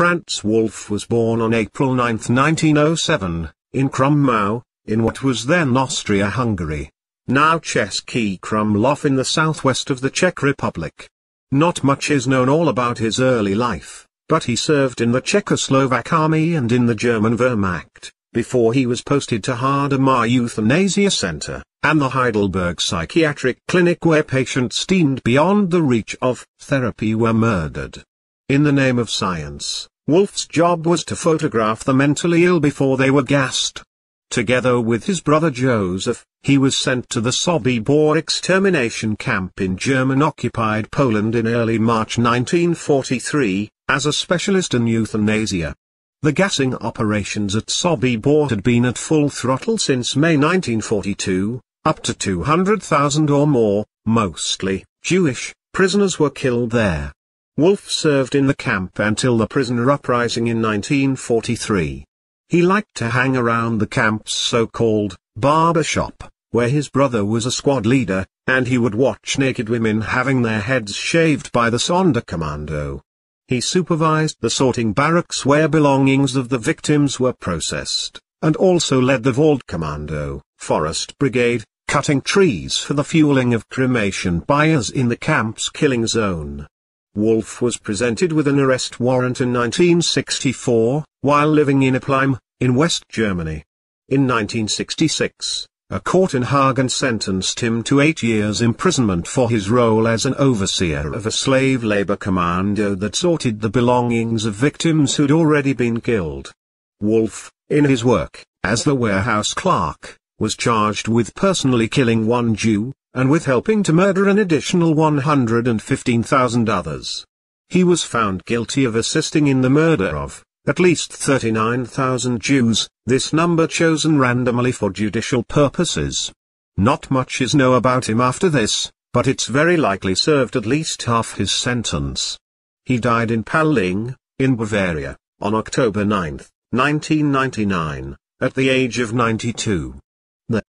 Franz Wolf was born on April 9, 1907, in Krumau, in what was then Austria-Hungary. Now Český Krumlov in the southwest of the Czech Republic. Not much is known all about his early life, but he served in the Czechoslovak army and in the German Wehrmacht, before he was posted to Hadamar Euthanasia Center, and the Heidelberg Psychiatric Clinic where patients deemed beyond the reach of therapy were murdered. In the name of science, Wolf's job was to photograph the mentally ill before they were gassed. Together with his brother Joseph, he was sent to the Sobibor extermination camp in German-occupied Poland in early March 1943, as a specialist in euthanasia. The gassing operations at Sobibor had been at full throttle since May 1942, up to 200,000 or more, mostly Jewish, prisoners were killed there. Wolf served in the camp until the prisoner uprising in 1943. He liked to hang around the camp's so-called barber shop, where his brother was a squad leader, and he would watch naked women having their heads shaved by the Sonderkommando. He supervised the sorting barracks where belongings of the victims were processed, and also led the Waldkommando, forest brigade, cutting trees for the fueling of cremation pyres in the camp's killing zone. Wolf was presented with an arrest warrant in 1964, while living in Appleim, in West Germany. In 1966, a court in Hagen sentenced him to eight years imprisonment for his role as an overseer of a slave labor commando that sorted the belongings of victims who'd already been killed. Wolf, in his work, as the warehouse clerk, was charged with personally killing one Jew, and with helping to murder an additional 115,000 others. He was found guilty of assisting in the murder of, at least 39,000 Jews, this number chosen randomly for judicial purposes. Not much is known about him after this, but it's very likely served at least half his sentence. He died in Palling, in Bavaria, on October 9, 1999, at the age of 92.